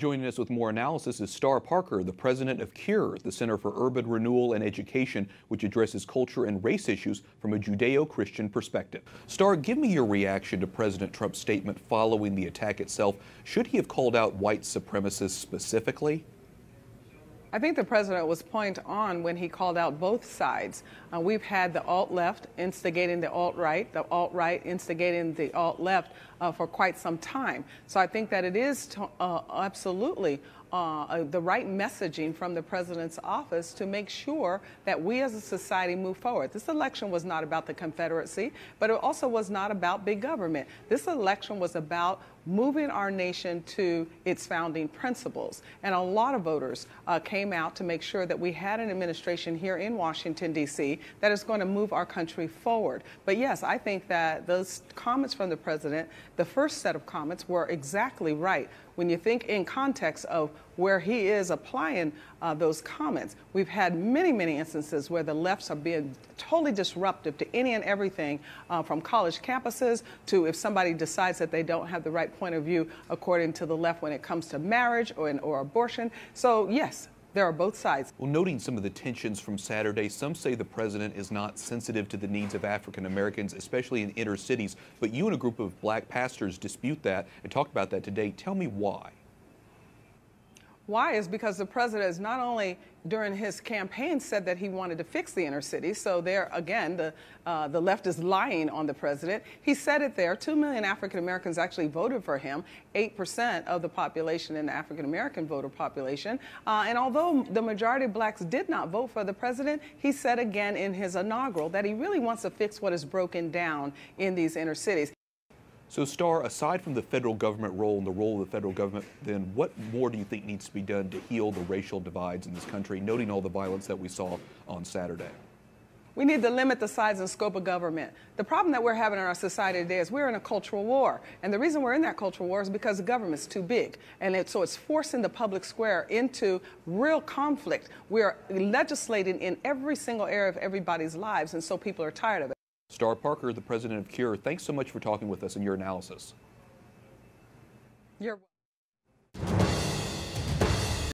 Joining us with more analysis is Star Parker, the president of CURE, the Center for Urban Renewal and Education, which addresses culture and race issues from a Judeo Christian perspective. Star, give me your reaction to President Trump's statement following the attack itself. Should he have called out white supremacists specifically? I think the president was point on when he called out both sides. Uh, we've had the alt left instigating the alt right, the alt right instigating the alt left uh, for quite some time. So I think that it is to, uh, absolutely uh, uh, the right messaging from the president's office to make sure that we as a society move forward. This election was not about the Confederacy, but it also was not about big government. This election was about moving our nation to its founding principles. And a lot of voters uh, came out to make sure that we had an administration here in Washington, D.C., that is going to move our country forward. But yes, I think that those comments from the president, the first set of comments, were exactly right. When you think in context of where he is applying uh, those comments, we've had many, many instances where the lefts are being totally disruptive to any and everything uh, from college campuses to if somebody decides that they don't have the right point of view according to the left when it comes to marriage or, or abortion. So, yes, there are both sides. Well, noting some of the tensions from Saturday, some say the president is not sensitive to the needs of African Americans, especially in inner cities. But you and a group of black pastors dispute that and talk about that today. Tell me why. Why is because the president is not only during his campaign said that he wanted to fix the inner city. So there again, the uh, the left is lying on the president. He said it there. Two million African Americans actually voted for him. Eight percent of the population in the African American voter population. Uh, and although the majority of blacks did not vote for the president, he said again in his inaugural that he really wants to fix what is broken down in these inner cities. So, Star, aside from the federal government role and the role of the federal government, then what more do you think needs to be done to heal the racial divides in this country, noting all the violence that we saw on Saturday? We need to limit the size and scope of government. The problem that we're having in our society today is we're in a cultural war. And the reason we're in that cultural war is because the government's too big. And it, so it's forcing the public square into real conflict. We're legislating in every single area of everybody's lives, and so people are tired of it. Star Parker, the president of CURE, thanks so much for talking with us and your analysis. You're